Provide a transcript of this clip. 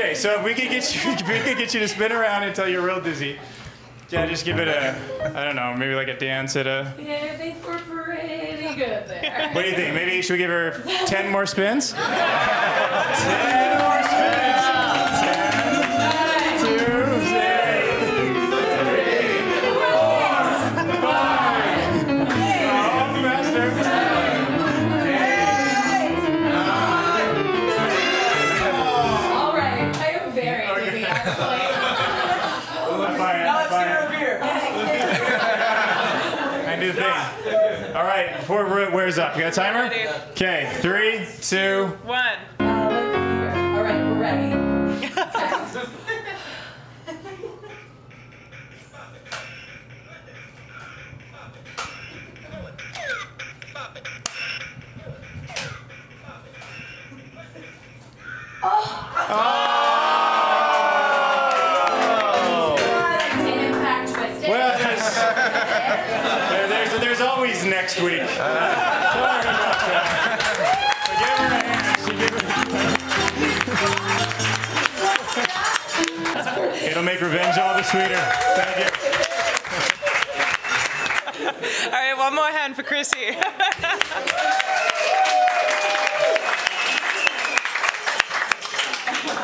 Okay, so if we could get you, if we could get you to spin around until you're real dizzy. Yeah, just give it a, I don't know, maybe like a dance at a. Yeah, I think we're pretty good there. What do you think? Maybe should we give her ten more spins? ten dizzy actually. I'm fine, I'm fine. I knew the thing. All right, before it wears up, you got a timer? Okay, three, two. One. Uh, let's see here. All right, we're ready. Okay. An Well, there's, there- there's, there's always next week. Uh. Don't about that. So give her a hand. She give her- It'll make revenge all the sweeter. Thank you. All right, one more hand for Krissee.